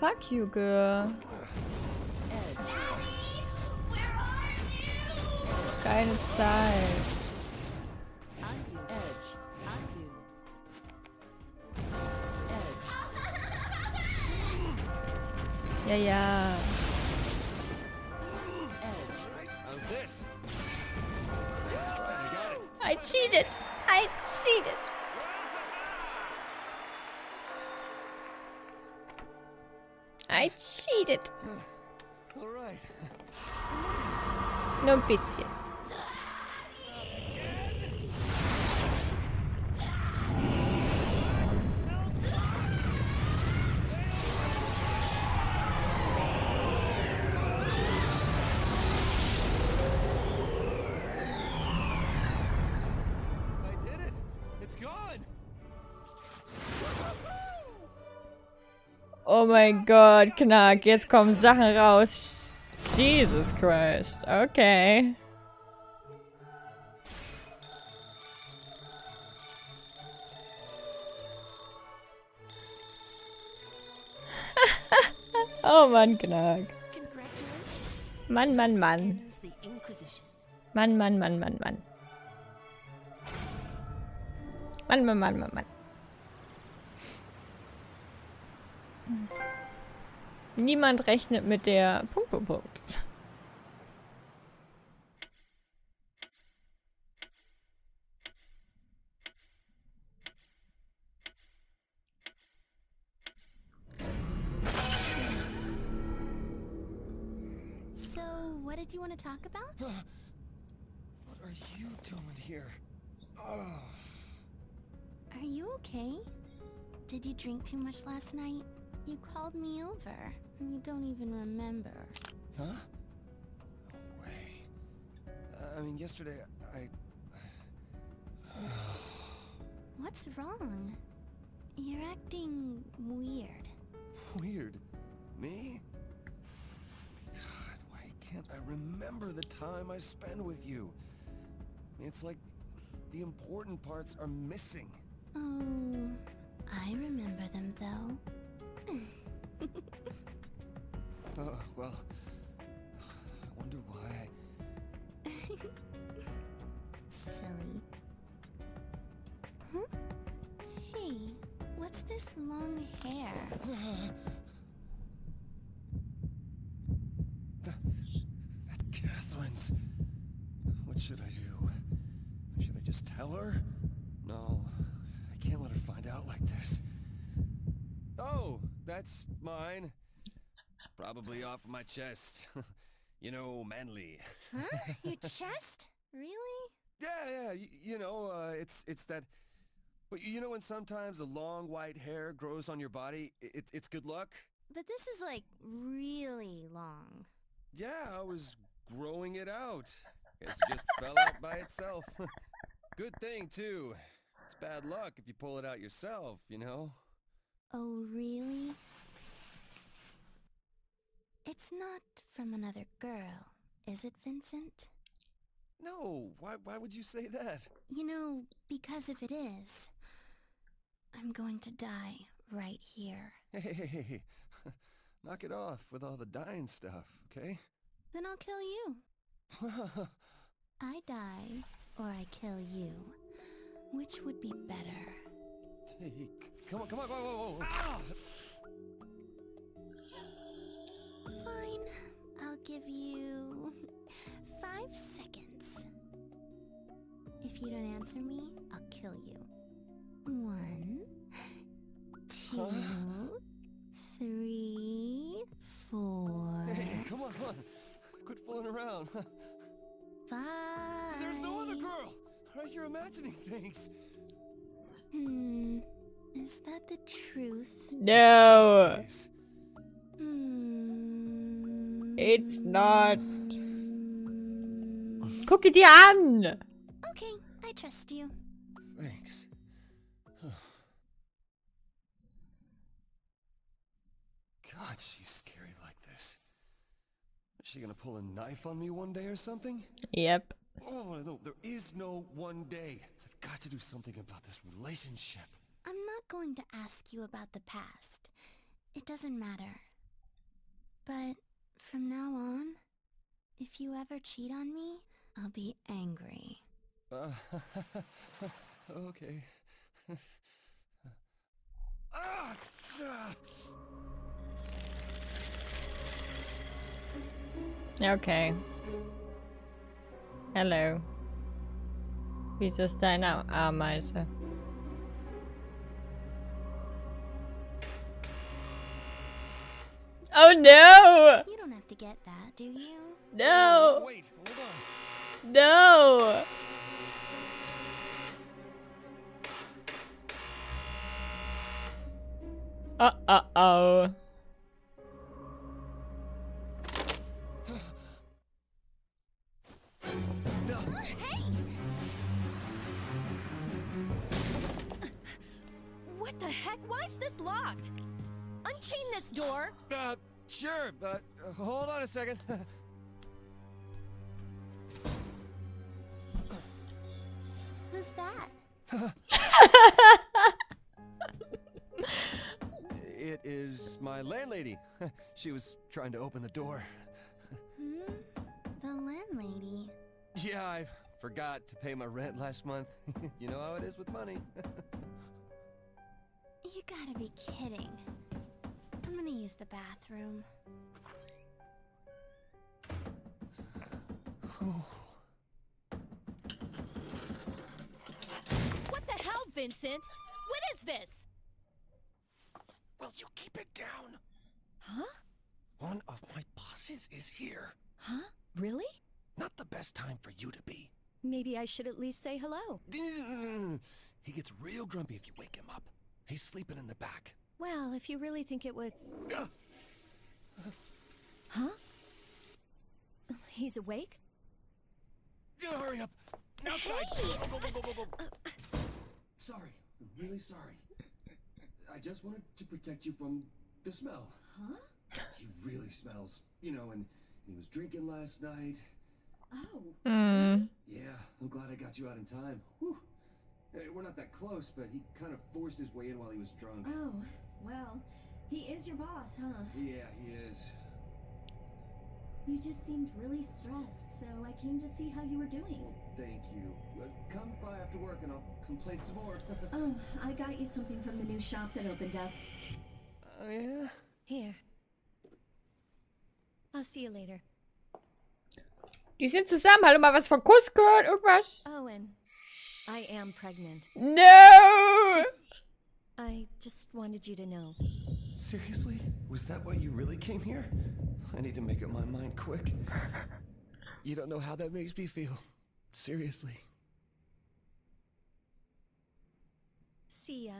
Fuck you, girl. Keine Zeit. Undo. Edge. Undo. Edge. Ja, ja. Edge. How's this? I cheated. I cheated. I cheated. All right. Nur ein bisschen. Oh mein Gott, Knack, jetzt kommen Sachen raus. Jesus Christ. Okay. oh Mann, Knack. Mann, Mann, Mann. Mann, Mann, Mann, Mann, Mann. Mann, Mann, Mann, Mann, Mann. Hm. Niemand rechnet mit der Punkt, Punkt, Punkt. So, what did you want to talk about? What are you doing here? Oh, Are you okay? Did you drink too much last night? You called me over, and you don't even remember. huh? No way. Uh, I mean, yesterday I. What's wrong? You're acting weird. Weird. Me? God, why can't I remember the time I spend with you? It's like the important parts are missing. Oh, I remember them though. Uh, well, I wonder why. Silly. Huh? Hey, what's this long hair? That, that's Catherine's. What should I do? Should I just tell her? No, I can't let her find out like this. Oh, that's mine. Probably off my chest. you know, manly. Huh? Your chest? Really? Yeah, yeah, you know, uh, it's it's that. But you know when sometimes the long white hair grows on your body, i- it's it's good luck. But this is like really long. Yeah, I was growing it out. Guess it just fell out by itself. Good thing too. It's bad luck if you pull it out yourself, you know. Oh, really? It's not from another girl, is it, Vincent? No, why why would you say that? You know, because if it is, I'm going to die right here. Hey, hey, hey, hey, hey. Knock it off with all the dying stuff, okay? Then I'll kill you. I die, or I kill you. Which would be better? hey, c- come on, come on, whoa, whoa, whoa. Ah! Give you five seconds. If you don't answer me, I'll kill you. One, two, three, four, Hey, come on, come on. Quit fooling around. five. There's no other girl. Right, you're imagining things. Hmm. Is that the truth? No, Jeez. Hmm. It's not. Gucke dir an! Okay, I trust you. Thanks. God, she's scary like this. Is she gonna pull a knife on me one day or something? Yep. Oh, no, there is no one day. I've got to do something about this relationship. I'm not going to ask you about the past. It doesn't matter. But from now on, if you ever cheat on me, I'll be angry. Uh, okay. ah. Okay. Hello. Wieso ist deine Ameise? Oh no! You don't have to get that, do you? No! Wait, hold on. No! Uh uh oh. No. Hey! What the heck? Why is this locked? Unchain this door! Uh, sure, but uh, hold on a second. Who's that? it is my landlady. she was trying to open the door. Hmm? The landlady. Yeah, I forgot to pay my rent last month. you know how it is with money. You gotta be kidding. I'm gonna use the bathroom. What the hell, Vincent? What is this? Will you keep it down? Huh? One of my bosses is here. Huh? Really? Not the best time for you to be. Maybe I should at least say hello. He gets real grumpy if you wake him up. He's sleeping in the back. Well, if you really think it would. Huh? He's awake? Yeah, hurry up! Outside! Go, go, go, go, go, go. Sorry, I'm really sorry. I just wanted to protect you from the smell. Huh? He really smells. You know, and he was drinking last night. Oh. Hmm. Yeah, I'm glad I got you out in time. Whew. Hey, we're not that close, but he kind of forced his way in while he was drunk. Oh, well, he is your boss, huh? Yeah, he is. You just seemed really stressed, so I came to see how you were doing. Well, thank you. Uh, come by after work and I'll complain some more. Oh, I got you something from the new shop that opened up. Oh, yeah? Here. I'll see you later. Die sind zusammen. Hallo, mal was von Kuss gehört? Irgendwas? And I am pregnant. No! I just wanted you to know. Seriously? Was that why you really came here? I need to make up my mind quick. You don't know how that makes me feel. Seriously. See ya.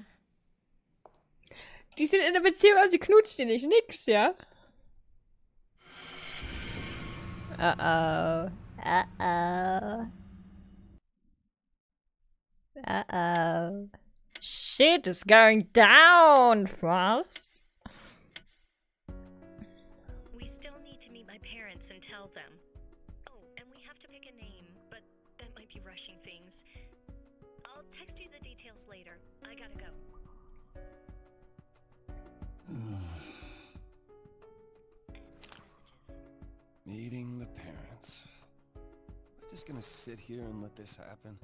Die sind in einer Beziehung, aber sie knutscht die nicht. Nix, ja? Uh-oh. Uh-oh. Uh-oh. Shit is going down fast. We still need to meet my parents and tell them. Oh, and we have to pick a name, but that might be rushing things. I'll text you the details later. I gotta go. Meeting the parents. I'm just gonna sit here and let this happen.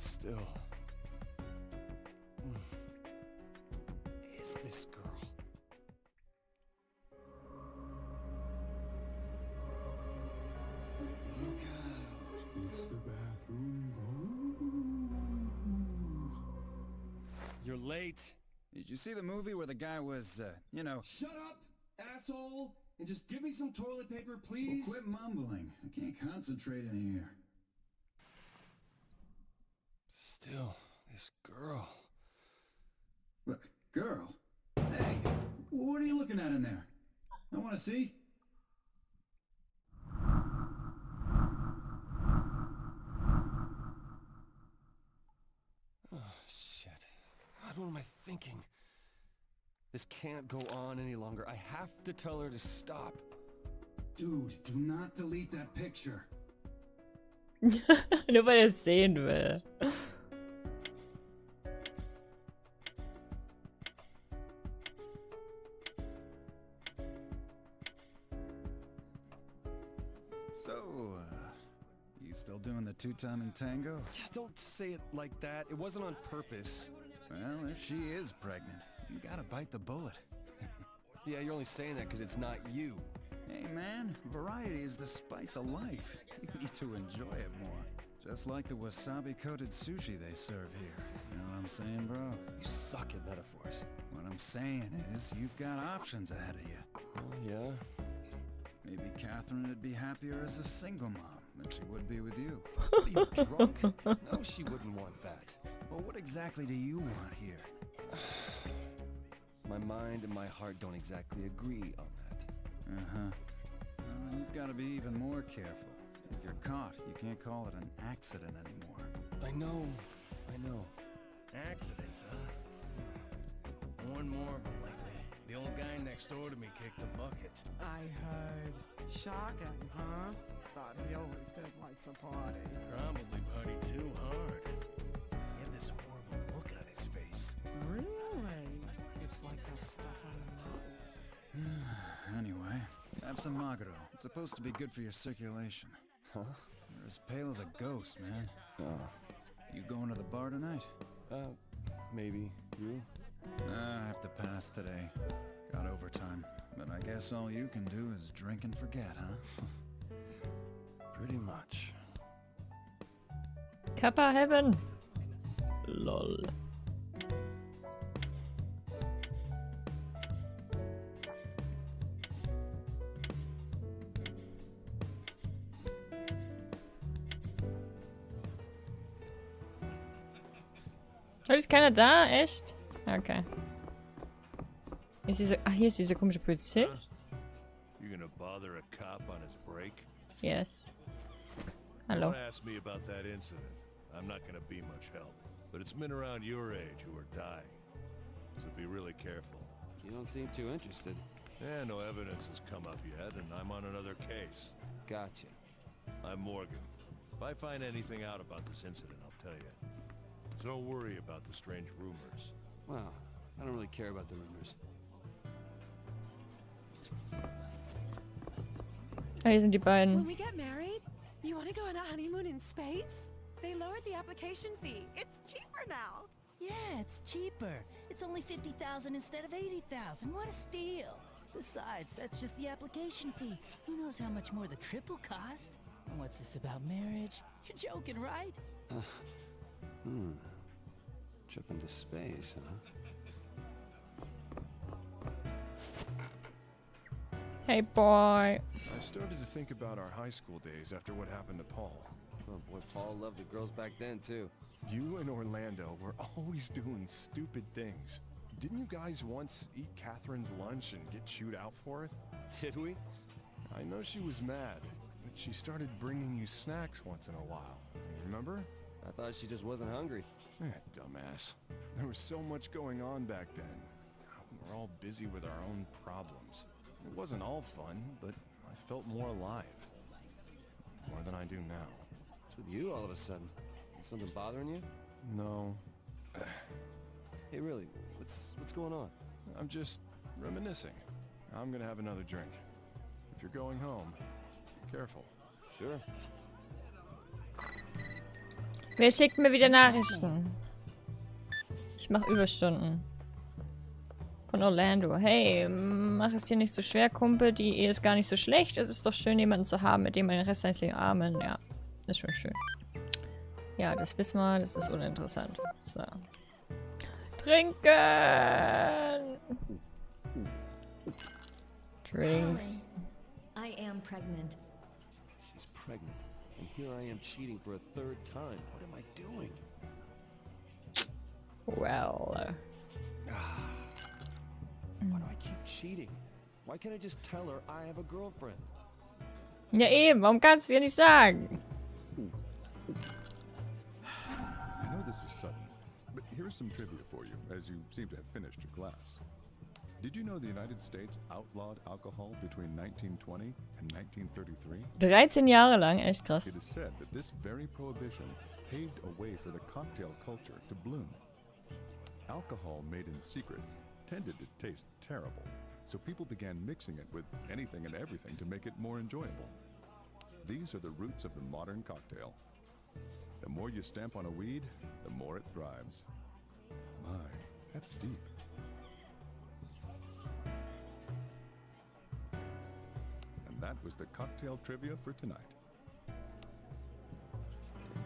Still. Hmm. Is this girl? Look out. It's the bathroom. You're late. Did you see the movie where the guy was, uh, you know... Shut up, asshole! And just give me some toilet paper, please? Well, please. quit mumbling. I can't concentrate in here. Still, this girl. What, girl? Hey, what are you looking at in there? I want to see. Oh, shit. God, what am I thinking? This can't go on any longer. I have to tell her to stop. Dude, do not delete that picture. Nur weil er es sehen will. The two-timing tango? Don't say it like that. It wasn't on purpose. Well, if she is pregnant, you gotta bite the bullet. Yeah, you're only saying that because it's not you. Hey man, variety is the spice of life. You need to enjoy it more. Just like the wasabi-coated sushi they serve here. You know what I'm saying, bro? You suck at metaphors. What I'm saying is, you've got options ahead of you. Well, yeah. Maybe Catherine would be happier as a single mom she would be with you. What are you drunk? no, she wouldn't want that. Well, what exactly do you want here? My mind and my heart don't exactly agree on that. Uh-huh. Well, you've got to be even more careful. If you're caught, you can't call it an accident anymore. I know. I know. Accidents, huh? One more of them lately. The old guy next door to me kicked the bucket. I heard. Shocking, huh? Thought he always did like to party. Probably party too hard. He had this horrible look on his face. Really? It's like that stuff on the nose. Anyway, have some Magro. It's supposed to be good for your circulation. Huh? You're as pale as a ghost, man. Oh. You going to the bar tonight? Uh, maybe. You? Nah, I have to pass today. Got overtime. But I guess all you can do is drink and forget, huh? Pretty much. Kappa Heaven. Lol. Oh, ist keiner da? Echt? Okay. Ist diese, ach, hier ist dieser komische Polizist. You Hallo. Don't ask me about that incident. I'm not gonna be much help. But it's men around your age who are dying. So be really careful. You don't seem too interested. Yeah, no evidence has come up yet, and I'm on another case. Gotcha. I'm Morgan. If I find anything out about this incident, I'll tell you. So don't worry about the strange rumors. Well, I don't really care about the rumors. Ah, hier sind die beiden. When we get married, you want to go on a honeymoon in space? They lowered the application fee. It's cheaper now. Yeah, it's cheaper. It's only 50,000 instead of 80,000. What a steal. Besides, that's just the application fee. Who knows how much more the trip will cost? And what's this about marriage? You're joking, right? Hmm. Trip into space, huh? Hey boy. I started to think about our high school days after what happened to Paul. Oh boy, Paul loved the girls back then, too. You and Orlando were always doing stupid things. Didn't you guys once eat Catherine's lunch and get chewed out for it? Did we? I know she was mad, but she started bringing you snacks once in a while. Remember? I thought she just wasn't hungry. Eh, dumbass. There was so much going on back then. We were all busy with our own problems. It wasn't all fun, but I felt more alive. More than I do now. What's with you all of a sudden? Is something bothering you? No, Hey, really, what's what's going on? I'm just reminiscing. I'm gonna have another drink. If you're going home, be careful. Sure. Wer schickt mir wieder Nachrichten? Ich mache Überstunden. Von Orlando. Hey, mach es dir nicht so schwer, Kumpel. Die Ehe ist gar nicht so schlecht. Es ist doch schön, jemanden zu haben, mit dem man den Rest seines Lebens armen. Ja, ist schon schön. Ja, das wissen wir. Das ist uninteressant. So. Trinken! Drinks. I am pregnant. She's pregnant, and here I am cheating for a third time. What am I doing? Well. Why do I keep cheating? Why can't I just tell her I have a girlfriend? Ja eben, warum kannst du ihr nicht sagen? I know this is sudden, but here's some trivia for you, as you seem to have finished your class. Did you know the United States outlawed alcohol between 1920 and 1933? 13 Jahre lang, echt krass. It is said that this very prohibition paved a way for the cocktail culture to bloom. Alcohol made in secret tended to taste terrible, so people began mixing it with anything and everything to make it more enjoyable. These are the roots of the modern cocktail. The more you stamp on a weed, the more it thrives. My, that's deep. And that was the cocktail trivia for tonight.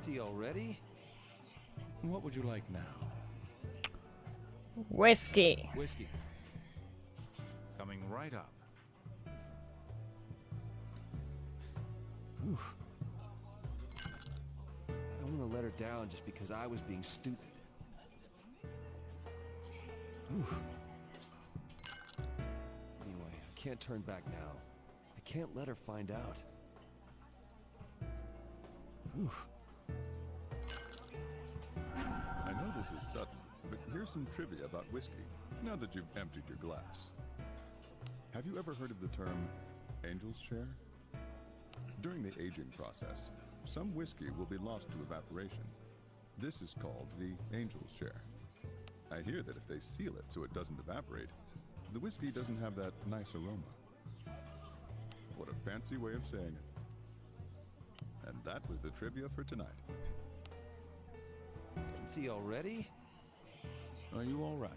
Tea already? What would you like now? Whiskey. Whiskey. Coming right up. Whew. I don't want to let her down just because I was being stupid. Whew. Anyway, I can't turn back now. I can't let her find out. Whew. I know this is sudden, but here's some trivia about whiskey, now that you've emptied your glass. Have you ever heard of the term angel's share? During the aging process, some whiskey will be lost to evaporation. This is called the angel's share. I hear that if they seal it so it doesn't evaporate, the whiskey doesn't have that nice aroma. What a fancy way of saying it. And that was the trivia for tonight. Empty already? Are you all right?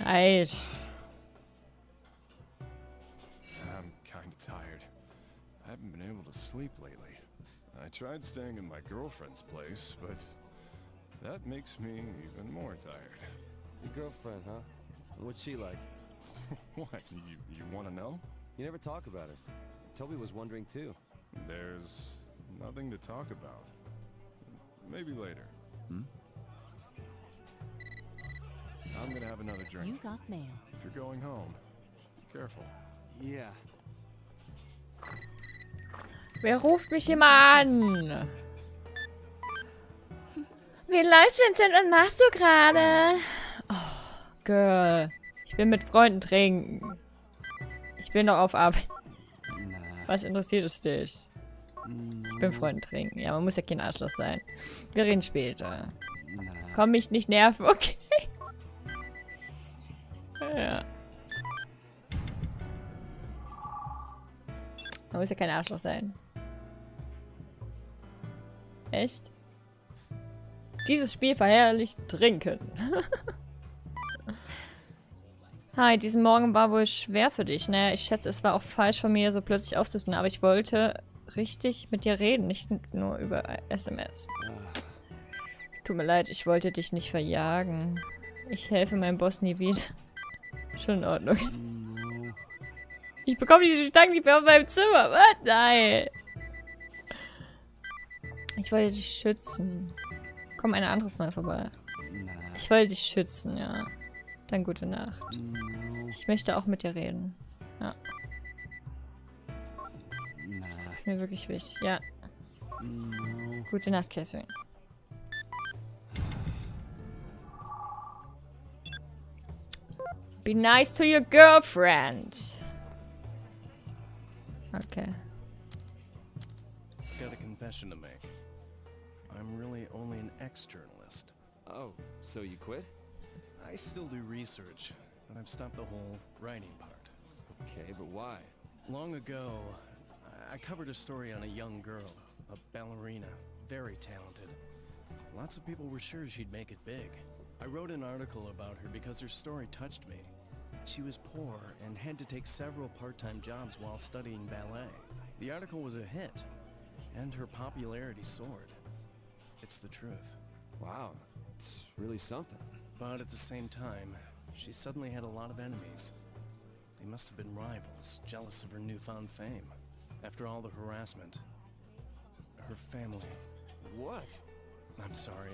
Heißt. I'm kind of tired. I haven't been able to sleep lately. I tried staying in my girlfriend's place, but that makes me even more tired. Your girlfriend, huh? What's she like? what? You, you want to know? You never talk about it. Toby was wondering too. There's nothing to talk about. Maybe later. Hmm? I'm gonna have another drink. You got mail. If you're going home, be careful. Yeah. Wer ruft mich immer an? Wie läuft's, Vincent? Was machst du gerade? Oh, Girl. Ich will mit Freunden trinken. Ich bin noch auf Arbeit. Was interessiert es dich? Ich bin Freunden trinken. Ja, man muss ja kein Arschloch sein. Wir reden später. Komm mich nicht nerven, okay? Ja. Man muss ja kein Arschloch sein. Echt? Dieses Spiel verherrlicht Trinken. Hi, diesen Morgen war wohl schwer für dich, ne? Ich schätze, es war auch falsch von mir, so plötzlich aufzustehen, aber ich wollte richtig mit dir reden, nicht nur über SMS. Tut mir leid, ich wollte dich nicht verjagen. Ich helfe meinem Boss nie wieder. Schon in Ordnung. Ich bekomme diese Stangen nicht mehr auf meinem Zimmer. Was? Nein. Ich wollte dich schützen. Komm ein anderes Mal vorbei. Ich wollte dich schützen, ja. Dann gute Nacht. Ich möchte auch mit dir reden. Ja. Ist mir wirklich wichtig. Ja. Gute Nacht, Catherine. Be nice to your girlfriend. Okay. I got a confession to make. I'm really only an ex-journalist. Oh, so you quit? I still do research, but I've stopped the whole writing part. Okay, but why? Long ago, I- I covered a story on a young girl, a ballerina, very talented. Lots of people were sure she'd make it big. I wrote an article about her because her story touched me. She was poor and had to take several part-time jobs while studying ballet. The article was a hit, and her popularity soared. It's the truth. Wow, it's really something. But at the same time, she suddenly had a lot of enemies. They must have been rivals, jealous of her newfound fame. After all the harassment, her family. What? I'm sorry.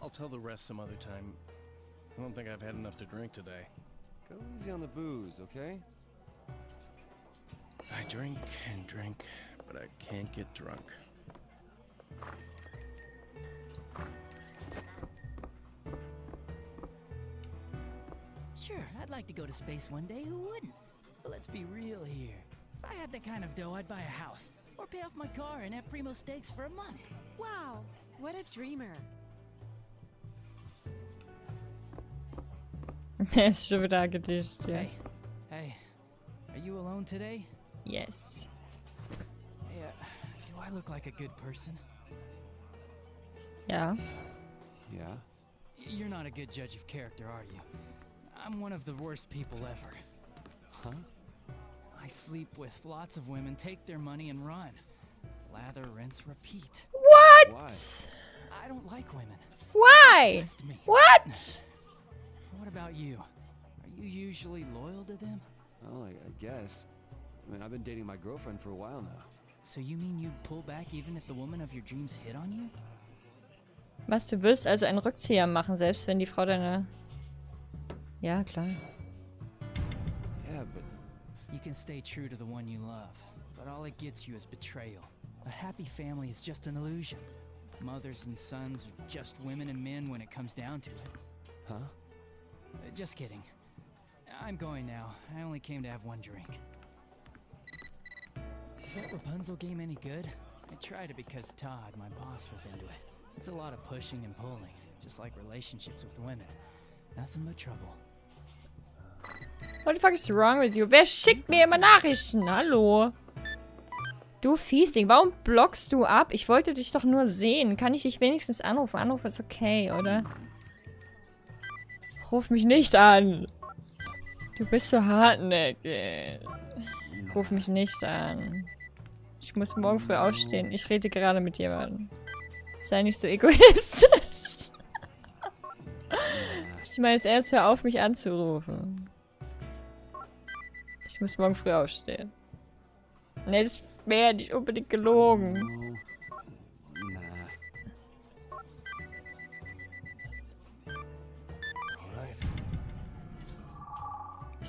I'll tell the rest some other time. I don't think I've had enough to drink today. Go easy on the booze, okay? I drink and drink, but I can't get drunk. Sure, I'd like to go to space one day, who wouldn't? But let's be real here. If I had that kind of dough, I'd buy a house. Or pay off my car and have Primo steaks for a month. Wow, what a dreamer. Ist schon wieder. Hey, hey, are you alone today? Yes. Hey, uh, do I look like a good person? Yeah. Yeah? You're not a good judge of character, are you? I'm one of the worst people ever. Huh? I sleep with lots of women, take their money, and run. Lather, rinse, repeat. What? Why? I don't like women. Why? Me. What? What about you? Are you usually loyal to them? Well, I, I guess. I mean, I've been dating my girlfriend for a while now. So you mean you'd pull back even if the woman of your dreams hit on you? Was, du wirst also einen Rückzieher machen, selbst wenn die Frau deine... Ja, klar. Yeah, but You can stay true to the one you love, but all it gets you is betrayal. A happy family is just an illusion. Mothers and sons are just women and men when it comes down to it. huh? Just kidding. I'm going now. I only came to have one drink. Is that Rapunzel game any good? I tried it because Todd, my boss, was into it. It's a lot of pushing and pulling, just like relationships with women. Nothing but trouble. What the fuck is wrong with you? Wer schickt mir immer Nachrichten? Hallo? Du Fiesling, warum blockst du ab? Ich wollte dich doch nur sehen. Kann ich dich wenigstens anrufen? Anrufen ist okay, oder? Ruf mich nicht an. Du bist so hartnäckig. Ruf mich nicht an. Ich muss morgen früh aufstehen. Ich rede gerade mit jemandem. Sei nicht so egoistisch. Ich meine, erst hör auf, mich anzurufen. Ich muss morgen früh aufstehen. Ne, das wäre nicht unbedingt gelogen.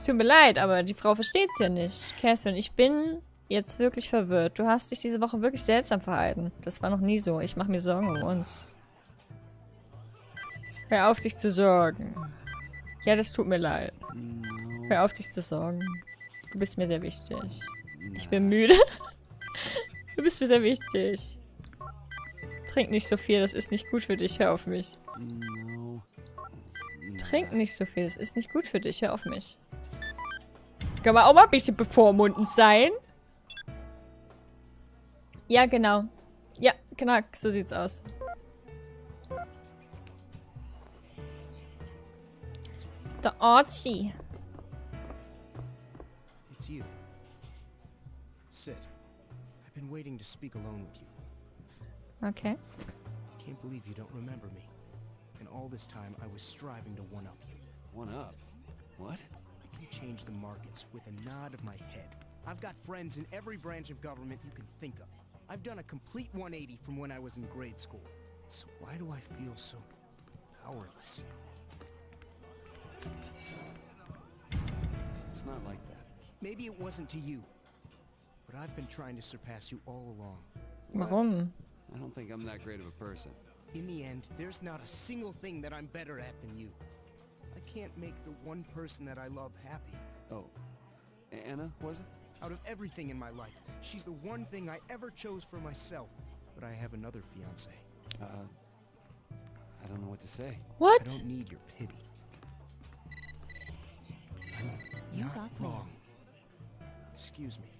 Tut mir leid, aber die Frau versteht's ja nicht. Catherine, ich bin jetzt wirklich verwirrt. Du hast dich diese Woche wirklich seltsam verhalten. Das war noch nie so. Ich mache mir Sorgen um uns. Hör auf, dich zu sorgen. Ja, das tut mir leid. Hör auf, dich zu sorgen. Du bist mir sehr wichtig. Ich bin müde. Du bist mir sehr wichtig. Trink nicht so viel, das ist nicht gut für dich. Hör auf mich. Trink nicht so viel, das ist nicht gut für dich. Hör auf mich. Kann man auch mal ein bisschen bevormundend sein? Ja, genau. Ja, genau, so sieht's aus. Der Archie. It's you. Sit. I've been waiting to speak alone with you. Okay. Can't believe you don't remember me. And all this time, I was striving to one-up you. One up. What? I can change the markets with a nod of my head. I've got friends in every branch of government you can think of. I've done a complete 180 from when I was in grade school. So why do I feel so powerless? It's not like that. Maybe it wasn't to you. But I've been trying to surpass you all along. Warum? I don't think I'm that great of a person. In the end, there's not a single thing that I'm better at than you. I can't make the one person that I love happy. Oh. Anna, was it? Out of everything in my life, she's the one thing I ever chose for myself. But I have another fiance. Uh. I don't know what to say. What? I don't need your pity. You Not got me. wrong. Excuse me.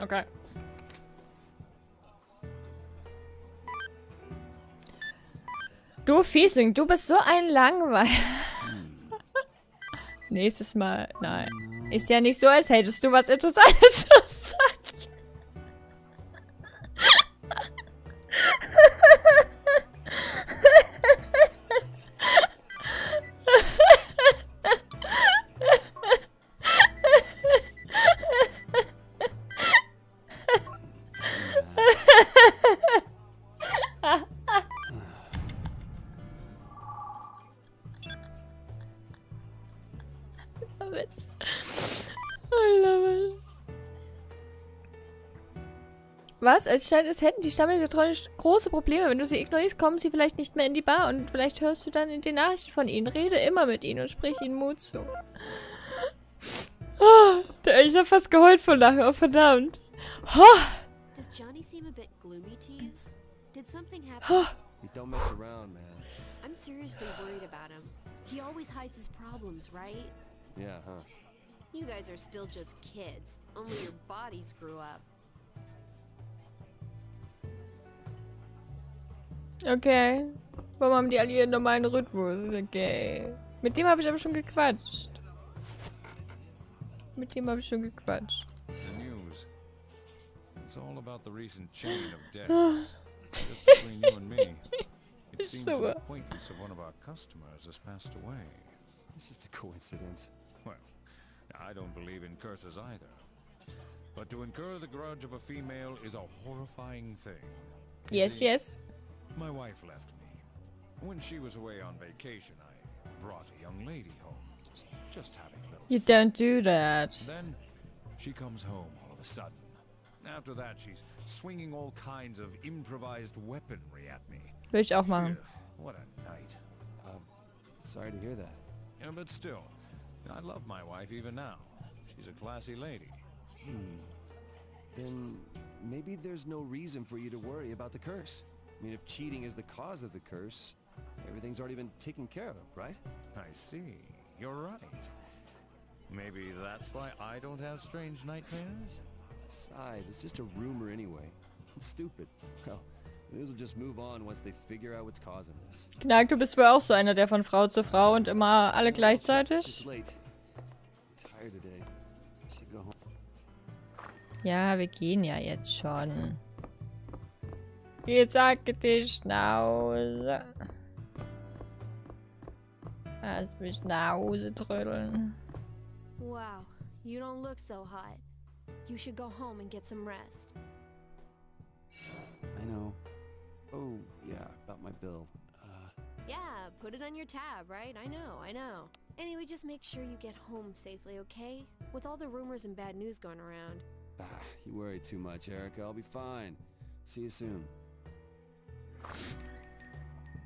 Okay. Du Fiesling, du bist so ein Langweiler. Nächstes Mal, nein. Ist ja nicht so, als hättest du was Interessantes zu sagen. Was? Es scheint, als hätten die Stammelpatronen große Probleme. Wenn du sie ignorierst, kommen sie vielleicht nicht mehr in die Bar und vielleicht hörst du dann in den Nachrichten von ihnen. Rede immer mit ihnen und sprich ihnen Mut zu. Oh, ich hab fast geheult vor Lachen. Oh, verdammt. Oh. Does Johnny seem a bit gloomy to you? Did something happen? Oh. Hey, don't mess around, man. I'm seriously worried about him. He always hides his problems, right? Yeah, huh? You guys are still just kids. Only your bodies grew up. Okay. Warum haben die alle ihren normalen Rhythmus? Okay. Mit dem habe ich aber schon gequatscht. Mit dem habe ich schon gequatscht. The news. It's all about the recent chain of deaths. Just between you and me. It seems So, an uh, acquaintance of one of our customers has passed away. It's just a coincidence. Well, I don't believe in curses either. But to incur the grudge of a female is a horrifying thing. You Yes, see, yes. My wife left me. When she was away on vacation, I brought a young lady home. Just having a little You don't do that. Then she comes home all of a sudden. After that, she's swinging all kinds of improvised weaponry at me. Will ich auch machen. Phew, What a night. Um, sorry to hear that. Yeah, but still, I love my wife even now. She's a classy lady. Hmm. Then maybe there's no reason for you to worry about the curse. I mean, if cheating is the cause of the curse, everything's already been taken care of, right? I see. You're right. Maybe that's why I don't have strange nightmares? Besides, it's just a rumor anyway. It's stupid. Well, these will just move on once they figure out what's causing this. Knark, du bist wohl auch so einer, der von Frau zu Frau und immer alle It's gleichzeitig. late. I'm tired today. I should go home. Ja, wir gehen ja jetzt schon. Jetzt sag die Schnauze. Lass mich nach Hause trödeln. Wow, you don't look so hot. You should go home and get some rest. I know. Oh, yeah, about my bill. Uh, Yeah, put it on your tab, right? I know, I know. Anyway, just make sure you get home safely, okay? With all the rumors and bad news going around. ah, you worry too much, Erica. I'll be fine. See you soon.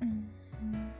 嗯。